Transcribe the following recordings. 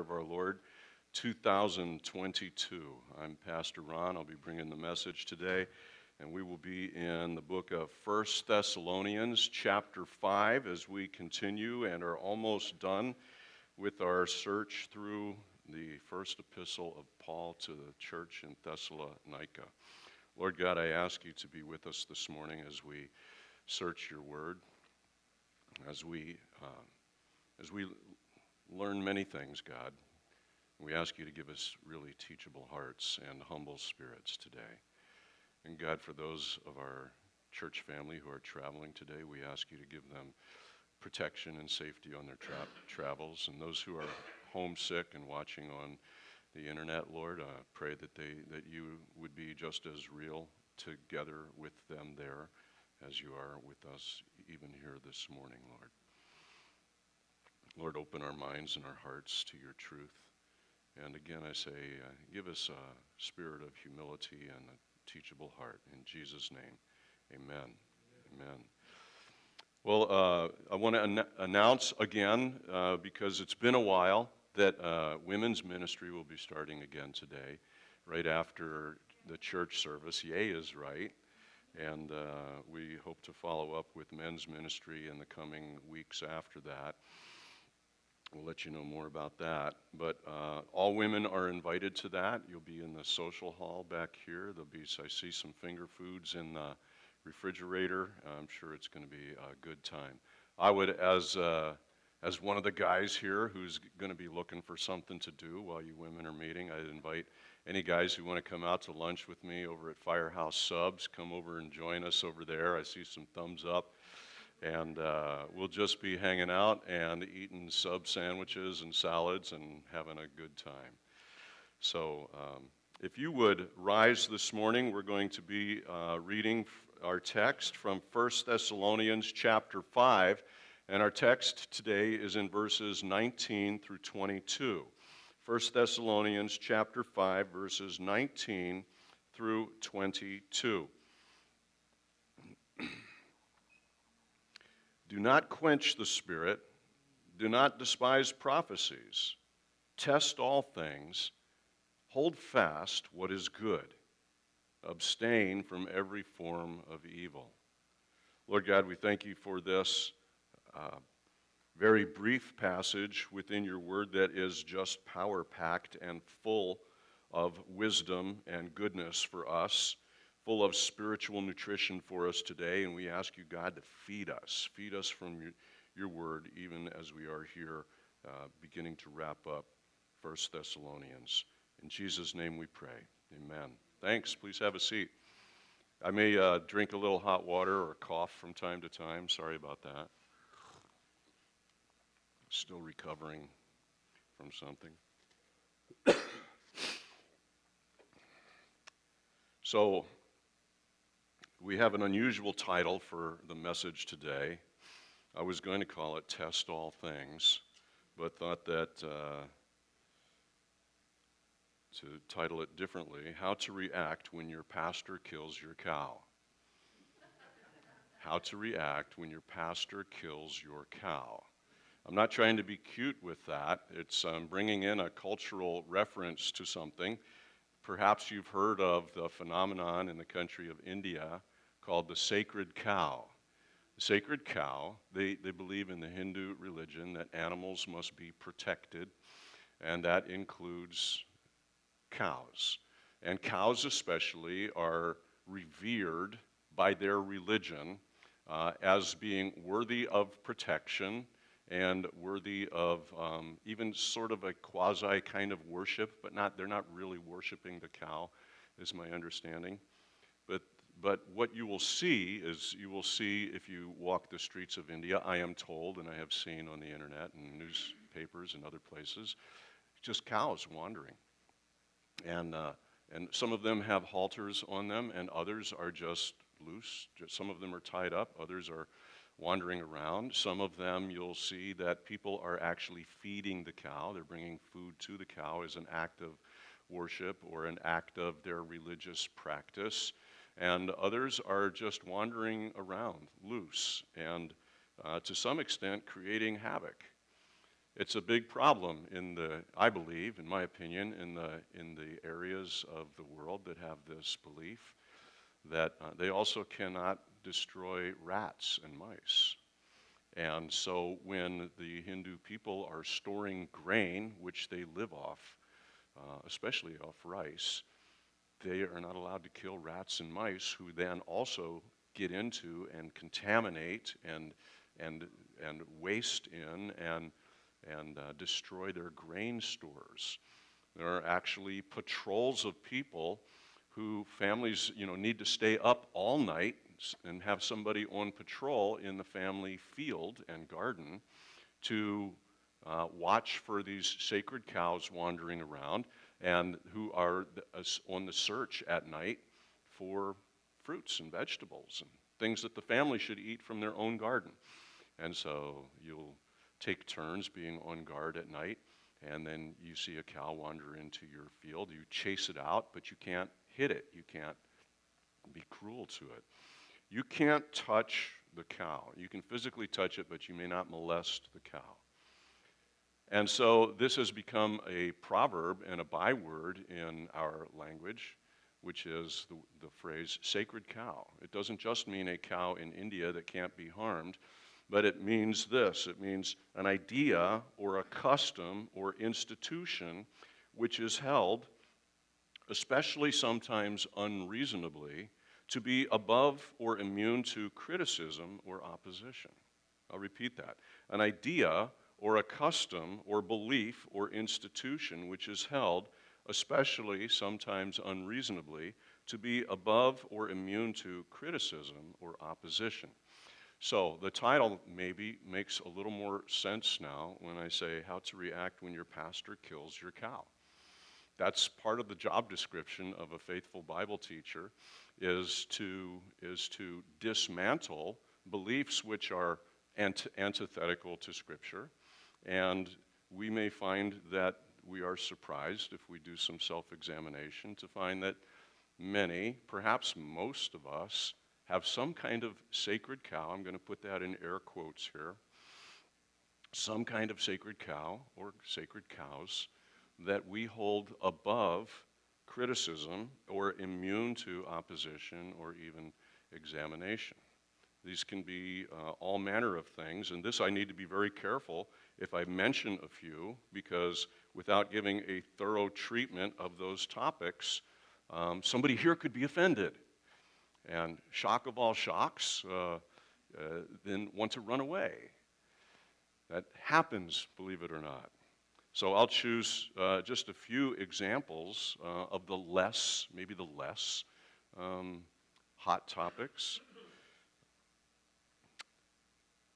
of our Lord 2022. I'm Pastor Ron. I'll be bringing the message today, and we will be in the book of First Thessalonians, chapter 5, as we continue and are almost done with our search through the first epistle of Paul to the church in Thessalonica. Lord God, I ask you to be with us this morning as we search your word, as we, uh, as we learn many things, God. We ask you to give us really teachable hearts and humble spirits today. And God, for those of our church family who are traveling today, we ask you to give them protection and safety on their tra- travels. And those who are homesick and watching on the internet, Lord, I pray that, they, that you would be just as real together with them there as you are with us even here this morning, Lord. Lord, open our minds and our hearts to your truth. And again, I say, uh, give us a spirit of humility and a teachable heart. In Jesus' name, amen. Amen. amen. Well, uh, I want to an- announce again, uh, because it's been a while, that uh, women's ministry will be starting again today, right after the church service. Yay is right. And uh, we hope to follow up with men's ministry in the coming weeks after that. We'll let you know more about that. But uh, all women are invited to that. You'll be in the social hall back here. There'll be, I see some finger foods in the refrigerator. I'm sure it's going to be a good time. I would, as uh, as one of the guys here who's going to be looking for something to do while you women are meeting, I'd invite any guys who want to come out to lunch with me over at Firehouse Subs, come over and join us over there. I see some thumbs up. And uh, we'll just be hanging out and eating sub sandwiches and salads and having a good time. So, um, if you would rise this morning, we're going to be uh, reading our text from 1 Thessalonians chapter 5. And our text today is in verses 19 through 22. 1 Thessalonians chapter 5 verses 19 through 22. Do not quench the spirit, do not despise prophecies. Test all things, hold fast what is good. Abstain from every form of evil. Lord God, we thank you for this uh, very brief passage within your word that is just power packed and full of wisdom and goodness for us, full of spiritual nutrition for us today. And we ask you, God, to feed us, feed us from your, your word, even as we are here uh, beginning to wrap up First Thessalonians. In Jesus' name we pray. Amen. Thanks. Please have a seat. I may uh, drink a little hot water or cough from time to time. Sorry about that still recovering from something. so, we have an unusual title for the message today. I was going to call it Test All Things, but thought that uh, to title it differently How to React When Your Pastor Kills Your Cow. How to react when your pastor kills your cow. I'm not trying to be cute with that. It's um, bringing in a cultural reference to something. Perhaps you've heard of the phenomenon in the country of India called the sacred cow. The sacred cow, they, they believe in the Hindu religion that animals must be protected, and that includes cows. And cows, especially, are revered by their religion uh, as being worthy of protection and worthy of um, even sort of a quasi kind of worship, but not, they're not really worshiping the cow, is my understanding. But, what you will see is you will see if you walk the streets of India, I am told, and I have seen on the internet and newspapers and other places, just cows wandering. And, uh, and some of them have halters on them, and others are just loose. Just, some of them are tied up, others are wandering around. Some of them you'll see that people are actually feeding the cow. They're bringing food to the cow as an act of worship or an act of their religious practice. And others are just wandering around loose and uh, to some extent creating havoc. It's a big problem in the, I believe, in my opinion, in the, in the areas of the world that have this belief that uh, they also cannot destroy rats and mice. And so when the Hindu people are storing grain, which they live off, uh, especially off rice, they are not allowed to kill rats and mice who then also get into and contaminate and, and, and waste in and, and uh, destroy their grain stores. There are actually patrols of people who families you know, need to stay up all night and have somebody on patrol in the family field and garden to uh, watch for these sacred cows wandering around and who are on the search at night for fruits and vegetables and things that the family should eat from their own garden. And so you'll take turns being on guard at night, and then you see a cow wander into your field. You chase it out, but you can't hit it. You can't be cruel to it. You can't touch the cow. You can physically touch it, but you may not molest the cow. And so this has become a proverb and a byword in our language, which is the, the, phrase sacred cow. It doesn't just mean a cow in India that can't be harmed, but it means this it means an idea or a custom or institution which is held, especially sometimes unreasonably, to be above or immune to criticism or opposition. I'll repeat that. An idea or a custom or belief or institution which is held, especially sometimes unreasonably, to be above or immune to criticism or opposition. So the title maybe makes a little more sense now when I say how to react when your pastor kills your cow. That's part of the job description of a faithful Bible teacher is to, is to dismantle beliefs which are ant- antithetical to Scripture. And we may find that we are surprised if we do some self examination to find that many, perhaps most of us, have some kind of sacred cow. I'm going to put that in air quotes here. Some kind of sacred cow or sacred cows that we hold above criticism or immune to opposition or even examination. These can be uh, all manner of things, and this I need to be very careful if I mention a few, because without giving a thorough treatment of those topics, um, somebody here could be offended. And shock of all shocks, uh, uh, then want to run away. That happens, believe it or not. So I'll choose uh, just a few examples uh, of the less, maybe the less um, hot topics.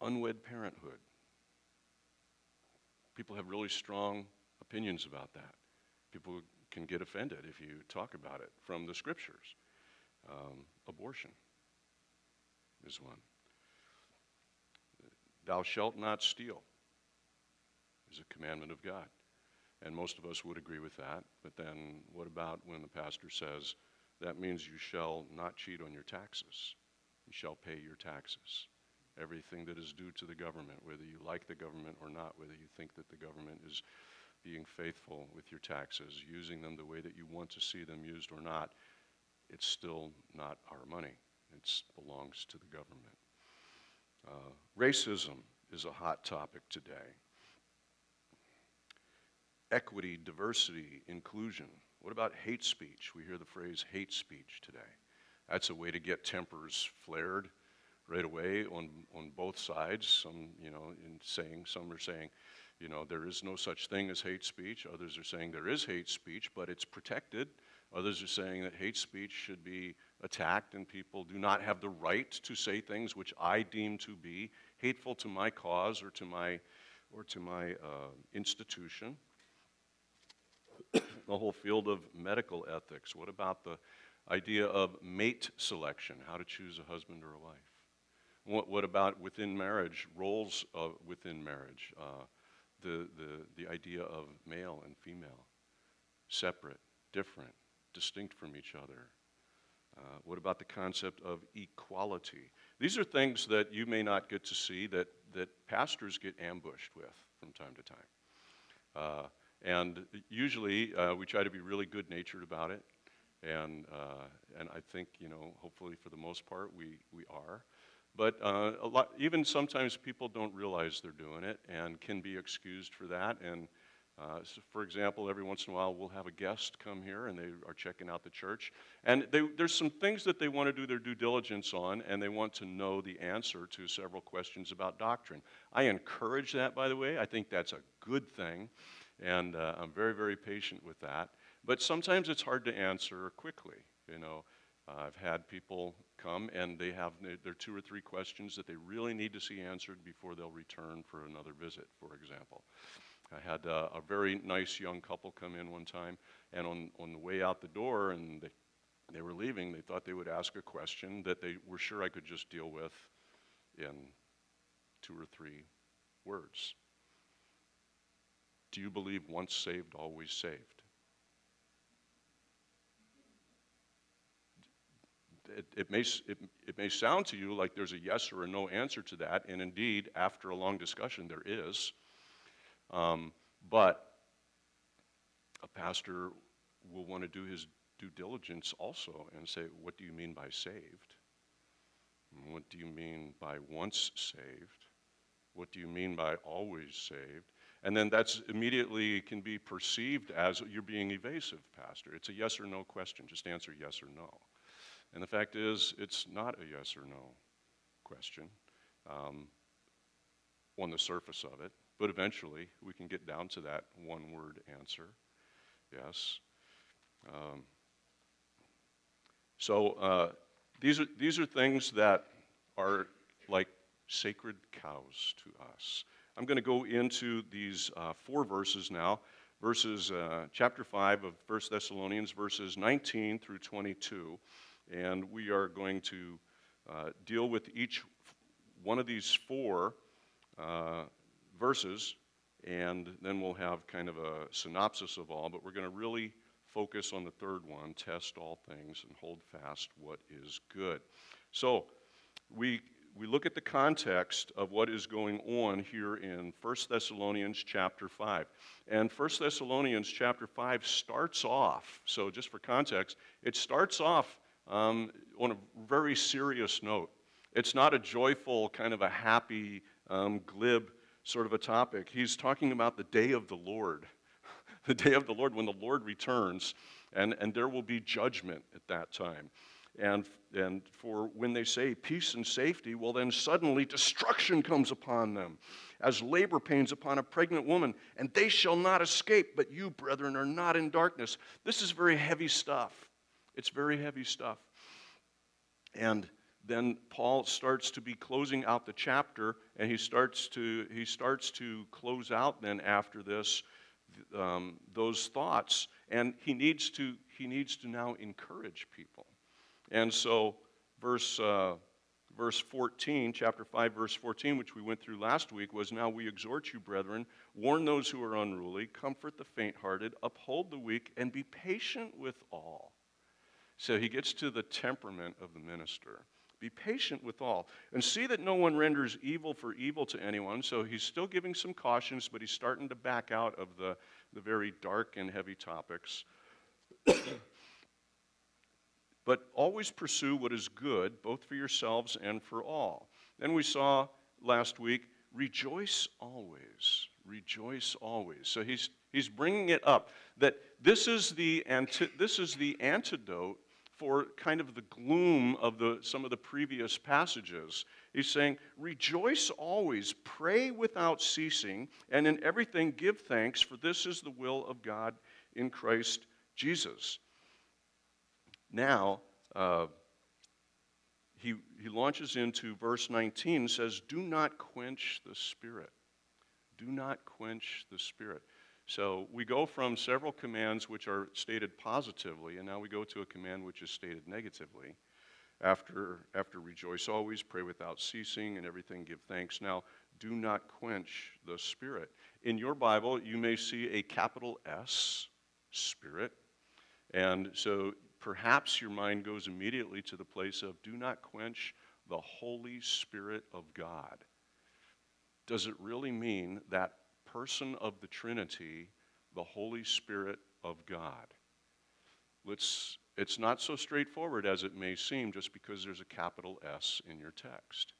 Unwed parenthood. People have really strong opinions about that. People can get offended if you talk about it from the scriptures. Um, abortion is one. Thou shalt not steal is a commandment of God. And most of us would agree with that. But then what about when the pastor says, that means you shall not cheat on your taxes? You shall pay your taxes. Everything that is due to the government, whether you like the government or not, whether you think that the government is being faithful with your taxes, using them the way that you want to see them used or not, it's still not our money. It belongs to the government. Uh, racism is a hot topic today equity, diversity, inclusion? What about hate speech? We hear the phrase hate speech today. That's a way to get tempers flared right away on, on both sides. Some, you know, in saying, some are saying, you know, there is no such thing as hate speech. Others are saying there is hate speech, but it's protected. Others are saying that hate speech should be attacked and people do not have the right to say things which I deem to be hateful to my cause or to my, or to my uh, institution the whole field of medical ethics. What about the idea of mate selection, how to choose a husband or a wife? What, what about within marriage, roles within marriage? Uh, the, the, the idea of male and female, separate, different, distinct from each other. Uh, what about the concept of equality? These are things that you may not get to see that, that pastors get ambushed with from time to time. Uh, and usually uh, we try to be really good natured about it. And, uh, and I think, you know, hopefully for the most part we, we are. But uh, a lot, even sometimes people don't realize they're doing it and can be excused for that. And uh, so for example, every once in a while we'll have a guest come here and they are checking out the church. And they, there's some things that they want to do their due diligence on and they want to know the answer to several questions about doctrine. I encourage that, by the way. I think that's a good thing. And uh, I'm very, very patient with that. But sometimes it's hard to answer quickly. You know, I've had people come and they have their two or three questions that they really need to see answered before they'll return for another visit, for example. I had uh, a very nice young couple come in one time, and on, on the way out the door, and they, they were leaving, they thought they would ask a question that they were sure I could just deal with in two or three words. Do you believe once saved, always saved? It, it, may, it, it may sound to you like there's a yes or a no answer to that, and indeed, after a long discussion, there is. Um, but a pastor will want to do his due diligence also and say, What do you mean by saved? What do you mean by once saved? What do you mean by always saved? And then that's immediately can be perceived as you're being evasive, Pastor. It's a yes or no question. Just answer yes or no. And the fact is, it's not a yes or no question um, on the surface of it. But eventually, we can get down to that one word answer yes. Um, so uh, these, are, these are things that are like sacred cows to us. I'm going to go into these uh, four verses now, verses uh, chapter 5 of 1 Thessalonians, verses 19 through 22. And we are going to uh, deal with each one of these four uh, verses, and then we'll have kind of a synopsis of all, but we're going to really focus on the third one test all things and hold fast what is good. So, we, we look at the context of what is going on here in 1 Thessalonians chapter 5. And 1 Thessalonians chapter 5 starts off, so just for context, it starts off um, on a very serious note. It's not a joyful, kind of a happy, um, glib sort of a topic. He's talking about the day of the Lord, the day of the Lord when the Lord returns, and, and there will be judgment at that time. And, and for when they say peace and safety, well, then suddenly destruction comes upon them, as labor pains upon a pregnant woman, and they shall not escape, but you, brethren, are not in darkness. This is very heavy stuff. It's very heavy stuff. And then Paul starts to be closing out the chapter, and he starts to, he starts to close out then after this um, those thoughts, and he needs, to, he needs to now encourage people. And so, verse, uh, verse 14, chapter 5, verse 14, which we went through last week, was Now we exhort you, brethren, warn those who are unruly, comfort the faint hearted, uphold the weak, and be patient with all. So he gets to the temperament of the minister. Be patient with all. And see that no one renders evil for evil to anyone. So he's still giving some cautions, but he's starting to back out of the, the very dark and heavy topics. but always pursue what is good, both for yourselves and for all. Then we saw last week, rejoice always. Rejoice always. So he's, he's bringing it up that this is the, anti- this is the antidote for kind of the gloom of the, some of the previous passages. He's saying, Rejoice always, pray without ceasing, and in everything give thanks, for this is the will of God in Christ Jesus. Now, uh, he, he launches into verse 19, says, Do not quench the Spirit. Do not quench the Spirit. So we go from several commands which are stated positively, and now we go to a command which is stated negatively. After, after rejoice always, pray without ceasing, and everything give thanks. Now, do not quench the Spirit. In your Bible, you may see a capital S, Spirit. And so perhaps your mind goes immediately to the place of do not quench the Holy Spirit of God. Does it really mean that person of the Trinity, the Holy Spirit of God. Let's, it's not so straightforward as it may seem just because there's a capital S in your text.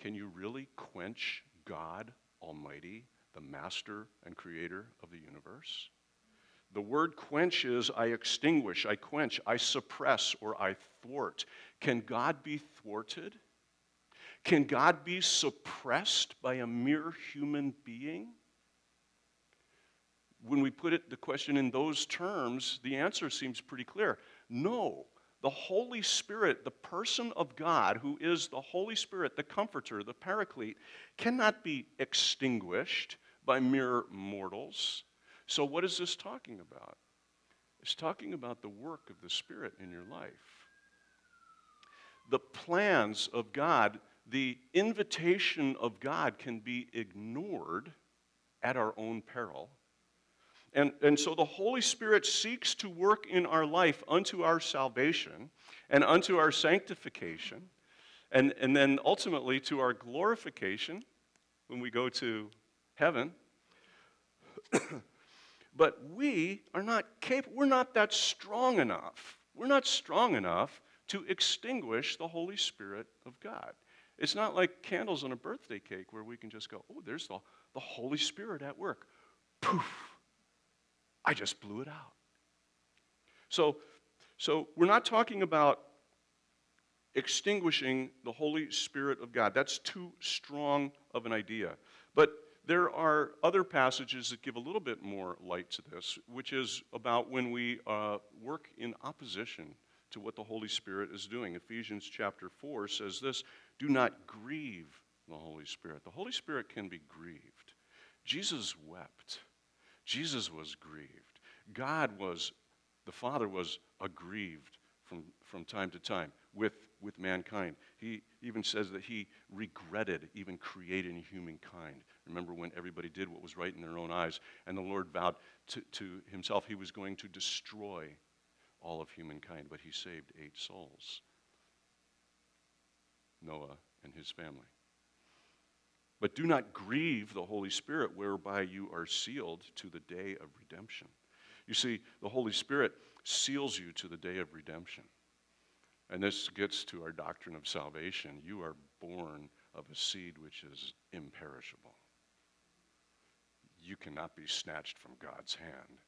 Can you really quench God Almighty, the master and creator of the universe? The word quench is I extinguish, I quench, I suppress, or I thwart. Can God be thwarted? Can God be suppressed by a mere human being? When we put it, the question in those terms, the answer seems pretty clear. No. The Holy Spirit, the person of God, who is the Holy Spirit, the Comforter, the Paraclete, cannot be extinguished by mere mortals. So, what is this talking about? It's talking about the work of the Spirit in your life. The plans of God the invitation of God can be ignored at our own peril. And, and so the Holy Spirit seeks to work in our life unto our salvation and unto our sanctification, and, and then ultimately to our glorification when we go to heaven. but we are not capable, we're not that strong enough. We're not strong enough to extinguish the Holy Spirit of God. It's not like candles on a birthday cake where we can just go, oh, there's the, the Holy Spirit at work. Poof. I just blew it out. So, so we're not talking about extinguishing the Holy Spirit of God. That's too strong of an idea. But there are other passages that give a little bit more light to this, which is about when we uh, work in opposition to what the Holy Spirit is doing. Ephesians chapter 4 says this do not grieve the Holy Spirit. The Holy Spirit can be grieved. Jesus wept. Jesus was grieved. God was, the Father was aggrieved from, from time to time with, with mankind. He even says that he regretted even creating humankind. Remember when everybody did what was right in their own eyes, and the Lord vowed to, to himself he was going to destroy all of humankind, but he saved eight souls. Noah and his family. But do not grieve the Holy Spirit, whereby you are sealed to the day of redemption. You see, the Holy Spirit seals you to the day of redemption. And this gets to our doctrine of salvation. You are born of a seed which is imperishable. You cannot be snatched from God's hand.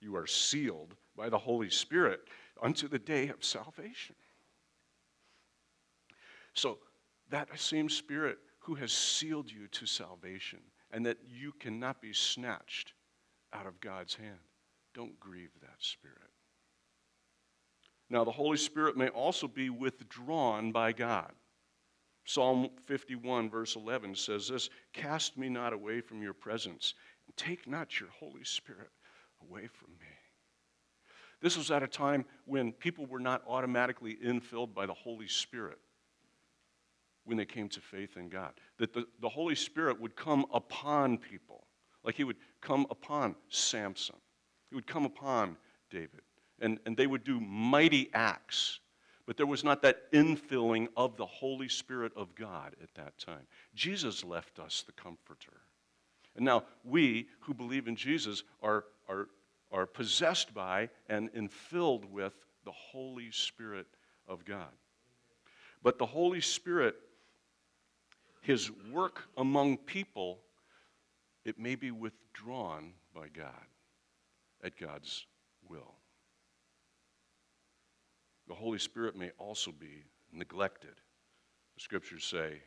You are sealed by the Holy Spirit unto the day of salvation. So, that same Spirit who has sealed you to salvation and that you cannot be snatched out of God's hand, don't grieve that Spirit. Now, the Holy Spirit may also be withdrawn by God. Psalm 51, verse 11 says this Cast me not away from your presence, and take not your Holy Spirit away from me. This was at a time when people were not automatically infilled by the Holy Spirit when they came to faith in God. That the, the Holy Spirit would come upon people, like He would come upon Samson, He would come upon David, and, and they would do mighty acts. But there was not that infilling of the Holy Spirit of God at that time. Jesus left us the Comforter. And now we who believe in Jesus are, are, are possessed by and infilled with the Holy Spirit of God. But the Holy Spirit his work among people, it may be withdrawn by God at God's will. The Holy Spirit may also be neglected. The scriptures say,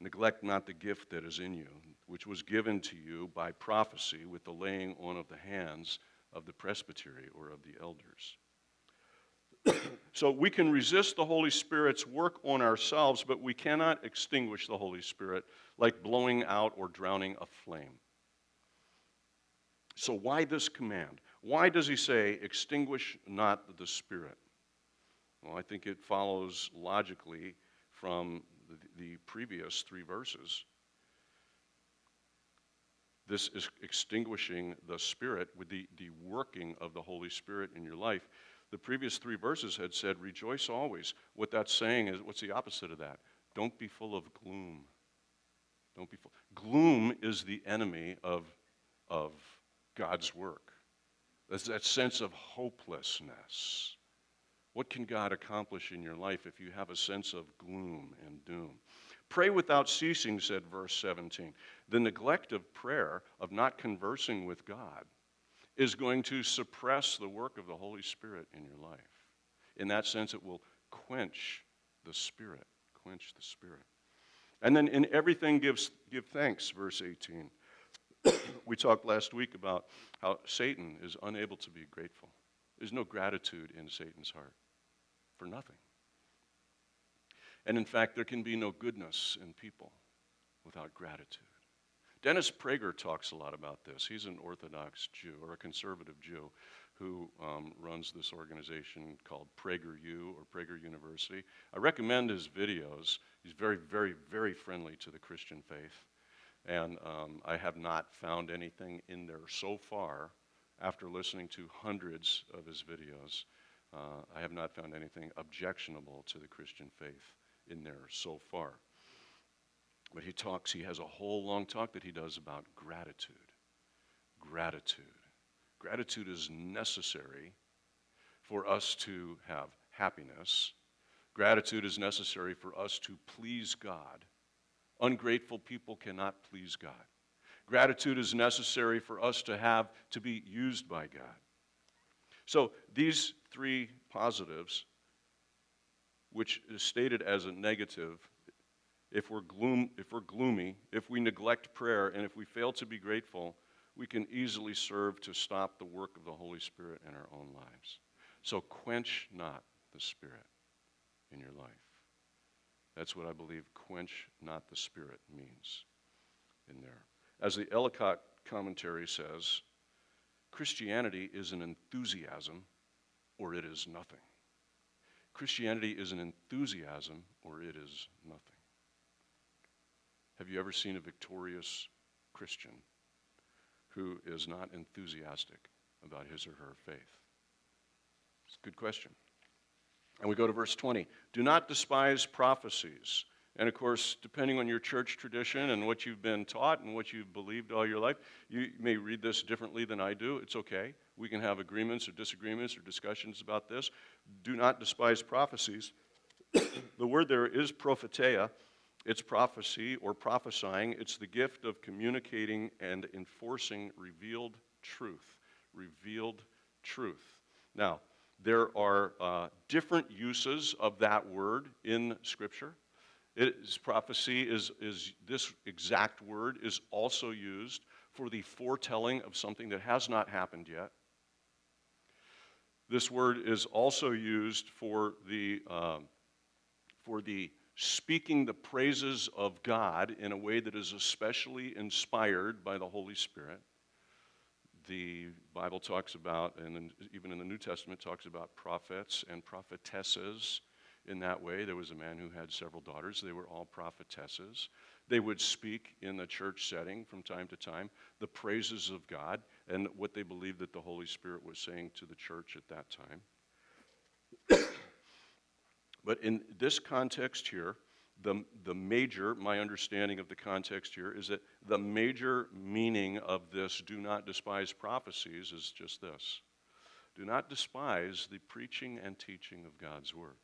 Neglect not the gift that is in you, which was given to you by prophecy with the laying on of the hands of the presbytery or of the elders. So we can resist the Holy Spirit's work on ourselves, but we cannot extinguish the Holy Spirit like blowing out or drowning a flame. So, why this command? Why does he say, extinguish not the Spirit? Well, I think it follows logically from the, previous three verses. This is extinguishing the Spirit with the, the working of the Holy Spirit in your life. The previous three verses had said, Rejoice always. What that's saying is, what's the opposite of that? Don't be full of gloom. Don't be full. Gloom is the enemy of, of God's work. There's that sense of hopelessness. What can God accomplish in your life if you have a sense of gloom and doom? Pray without ceasing, said verse 17. The neglect of prayer, of not conversing with God, is going to suppress the work of the Holy Spirit in your life. In that sense, it will quench the Spirit. Quench the Spirit. And then in everything, give, give thanks, verse 18. we talked last week about how Satan is unable to be grateful. There's no gratitude in Satan's heart for nothing. And in fact, there can be no goodness in people without gratitude. Dennis Prager talks a lot about this. He's an Orthodox Jew or a conservative Jew who um, runs this organization called PragerU or Prager University. I recommend his videos. He's very, very, very friendly to the Christian faith. And um, I have not found anything in there so far, after listening to hundreds of his videos, uh, I have not found anything objectionable to the Christian faith in there so far. But he talks, he has a whole long talk that he does about gratitude. Gratitude. Gratitude is necessary for us to have happiness. Gratitude is necessary for us to please God. Ungrateful people cannot please God. Gratitude is necessary for us to have to be used by God. So these three positives, which is stated as a negative, if we're, gloom, if we're gloomy, if we neglect prayer, and if we fail to be grateful, we can easily serve to stop the work of the Holy Spirit in our own lives. So quench not the Spirit in your life. That's what I believe quench not the Spirit means in there. As the Ellicott commentary says, Christianity is an enthusiasm or it is nothing. Christianity is an enthusiasm or it is nothing. Have you ever seen a victorious Christian who is not enthusiastic about his or her faith? It's a good question. And we go to verse 20. Do not despise prophecies. And of course, depending on your church tradition and what you've been taught and what you've believed all your life, you may read this differently than I do. It's okay. We can have agreements or disagreements or discussions about this. Do not despise prophecies. the word there is propheteia. It's prophecy or prophesying. It's the gift of communicating and enforcing revealed truth. Revealed truth. Now, there are uh, different uses of that word in Scripture. It is, prophecy is, is this exact word is also used for the foretelling of something that has not happened yet. This word is also used for the, uh, for the speaking the praises of God in a way that is especially inspired by the Holy Spirit the Bible talks about, and even in the New Testament, talks about prophets and prophetesses in that way. There was a man who had several daughters, they were all prophetesses. They would speak in the church setting from time to time the praises of God and what they believed that the Holy Spirit was saying to the church at that time. But in this context here, the, the major, my understanding of the context here, is that the major meaning of this do not despise prophecies is just this do not despise the preaching and teaching of God's word.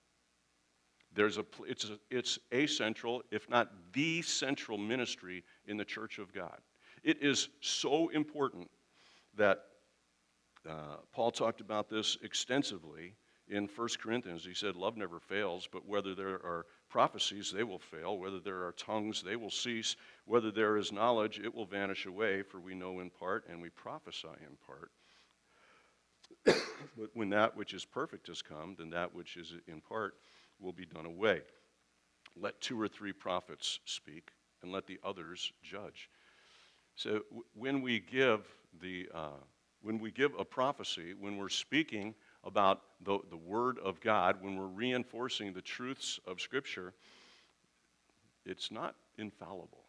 There's a, it's, a, it's a central, if not the central ministry in the church of God. It is so important that uh, Paul talked about this extensively in 1 Corinthians. He said, Love never fails, but whether there are prophecies, they will fail. Whether there are tongues, they will cease. Whether there is knowledge, it will vanish away, for we know in part and we prophesy in part. but when that which is perfect has come, then that which is in part will be done away. Let two or three prophets speak, and let the others judge. So when we give the uh, when we give a prophecy, when we're speaking about the, the Word of God, when we're reinforcing the truths of Scripture, it's not infallible.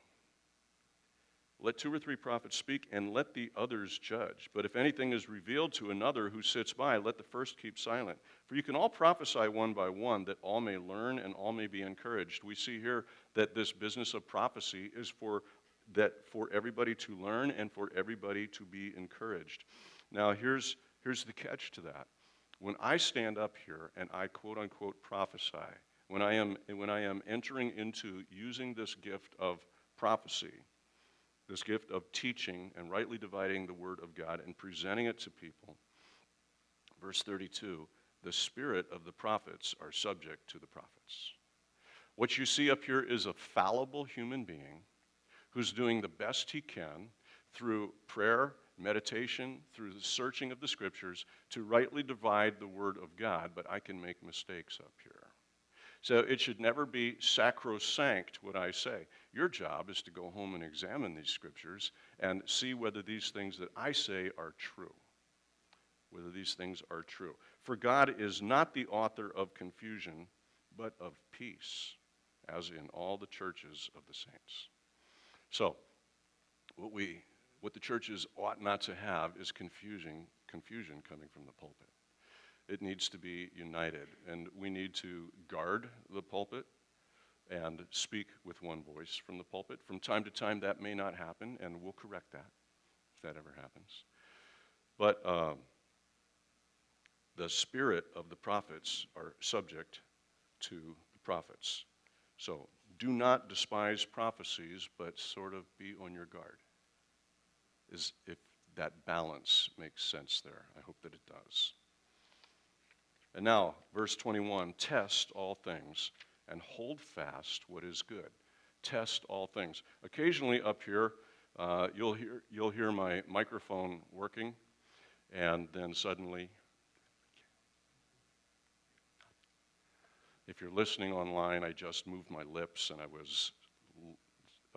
Let two or three prophets speak, and let the others judge. But if anything is revealed to another who sits by, let the first keep silent. For you can all prophesy one by one, that all may learn and all may be encouraged. We see here that this business of prophecy is for that for everybody to learn and for everybody to be encouraged. Now here's here's the catch to that. When I stand up here and I quote unquote prophesy, when I am when I am entering into using this gift of prophecy, this gift of teaching and rightly dividing the Word of God and presenting it to people. Verse 32 the spirit of the prophets are subject to the prophets. What you see up here is a fallible human being who's doing the best he can through prayer, meditation, through the searching of the scriptures to rightly divide the Word of God, but I can make mistakes up here. So it should never be sacrosanct what I say. Your job is to go home and examine these scriptures and see whether these things that I say are true. Whether these things are true. For God is not the author of confusion, but of peace, as in all the churches of the saints. So, what we what the churches ought not to have is confusion, confusion coming from the pulpit. It needs to be united. And we need to guard the pulpit and speak with one voice from the pulpit. From time to time, that may not happen, and we'll correct that if that ever happens. But uh, the spirit of the prophets are subject to the prophets. So do not despise prophecies, but sort of be on your guard. Is if that balance makes sense there. I hope that it does. And now, verse 21 test all things and hold fast what is good. Test all things. Occasionally, up here, uh, you'll, hear, you'll hear my microphone working, and then suddenly, if you're listening online, I just moved my lips and I was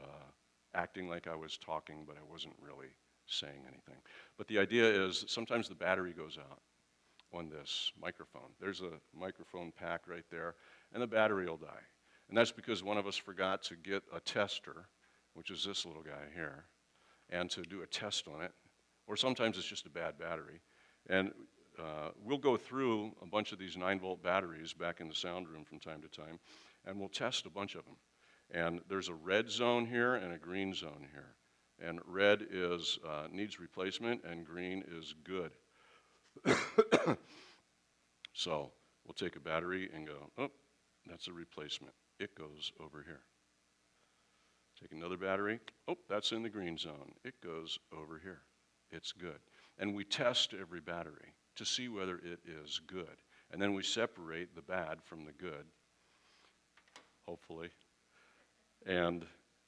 uh, acting like I was talking, but I wasn't really saying anything. But the idea is sometimes the battery goes out on this microphone. There's a microphone pack right there, and the battery will die. And that's because one of us forgot to get a tester, which is this little guy here, and to do a test on it. Or sometimes it's just a bad battery. And uh, we'll go through a bunch of these 9 volt batteries back in the sound room from time to time, and we'll test a bunch of them. And there's a red zone here and a green zone here. And red is uh, needs replacement, and green is good. so we'll take a battery and go, oh, that's a replacement. It goes over here. Take another battery. Oh, that's in the green zone. It goes over here. It's good. And we test every battery to see whether it is good. And then we separate the bad from the good, hopefully. And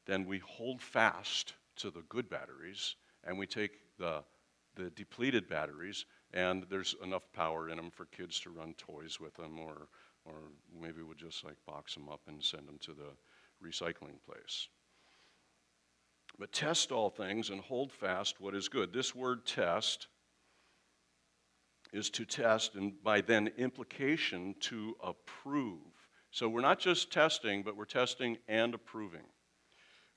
then we hold fast to the good batteries and we take the, the depleted batteries and there's enough power in them for kids to run toys with them, or, or maybe we'll just like box them up and send them to the recycling place. But test all things and hold fast what is good. This word test is to test, and by then implication, to approve. So we're not just testing, but we're testing and approving.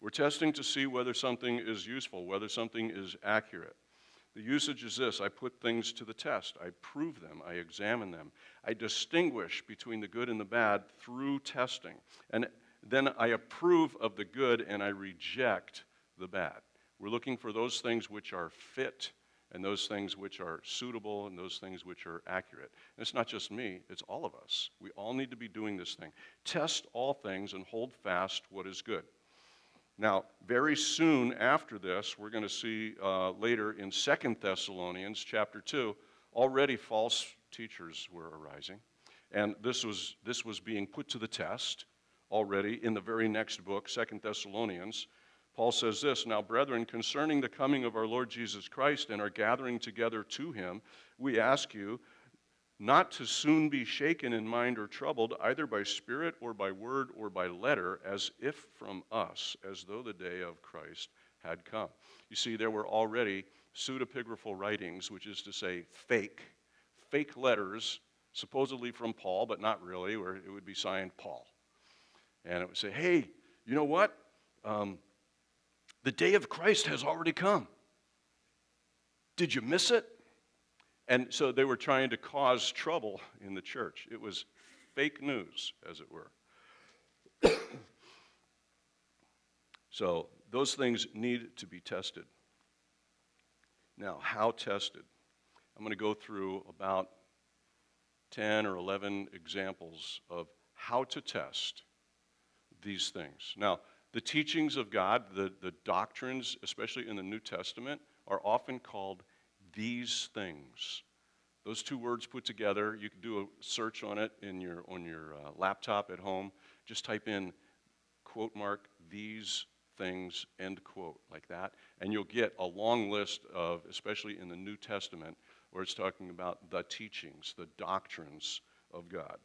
We're testing to see whether something is useful, whether something is accurate. The usage is this I put things to the test, I prove them, I examine them, I distinguish between the good and the bad through testing. And then I approve of the good and I reject the bad. We're looking for those things which are fit and those things which are suitable and those things which are accurate. And it's not just me, it's all of us. We all need to be doing this thing. Test all things and hold fast what is good. Now, very soon after this, we're going to see uh, later in Second Thessalonians chapter 2, already false teachers were arising. And this was, this was being put to the test already in the very next book, Second Thessalonians. Paul says this Now, brethren, concerning the coming of our Lord Jesus Christ and our gathering together to him, we ask you not to soon be shaken in mind or troubled, either by spirit or by word or by letter, as if from us, as though the day of Christ had come. You see, there were already pseudepigraphal writings, which is to say, fake, fake letters, supposedly from Paul, but not really, where it would be signed Paul. And it would say, hey, you know what? Um, The day of Christ has already come. Did you miss it? And so they were trying to cause trouble in the church. It was fake news, as it were. so those things need to be tested. Now, how tested? I'm going to go through about 10 or 11 examples of how to test these things. Now, the teachings of God, the, the doctrines, especially in the New Testament, are often called these things. Those two words put together, you can do a search on it in your, on your uh, laptop at home. Just type in quote mark these things, end quote, like that. And you'll get a long list of, especially in the New Testament, where it's talking about the teachings, the doctrines of God.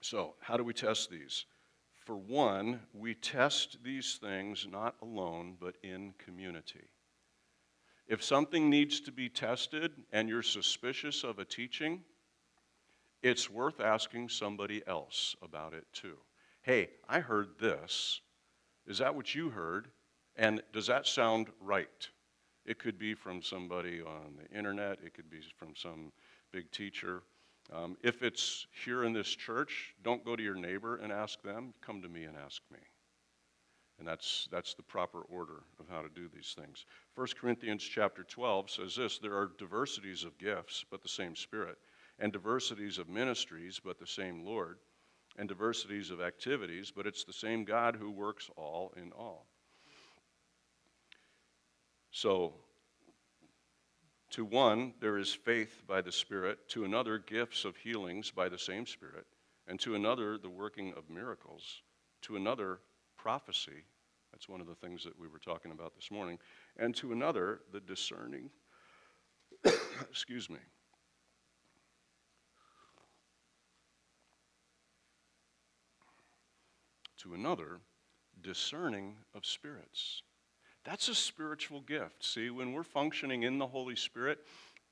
So, how do we test these? For one, we test these things not alone, but in community. If something needs to be tested and you're suspicious of a teaching, it's worth asking somebody else about it too. Hey, I heard this. Is that what you heard? And does that sound right? It could be from somebody on the internet, it could be from some big teacher. Um, if it's here in this church, don't go to your neighbor and ask them. Come to me and ask me. And that's, that's the proper order of how to do these things. 1 Corinthians chapter 12 says this there are diversities of gifts, but the same Spirit, and diversities of ministries, but the same Lord, and diversities of activities, but it's the same God who works all in all. So, to one, there is faith by the Spirit, to another, gifts of healings by the same Spirit, and to another, the working of miracles, to another, prophecy. That's one of the things that we were talking about this morning. And to another, the discerning, excuse me. To another, discerning of spirits. That's a spiritual gift. See, when we're functioning in the Holy Spirit,